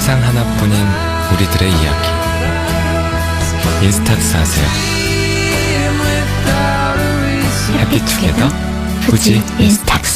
세상 하나뿐인 우리들의 이야기. 인스타트 하세요? 해피투게더 부지 인스타트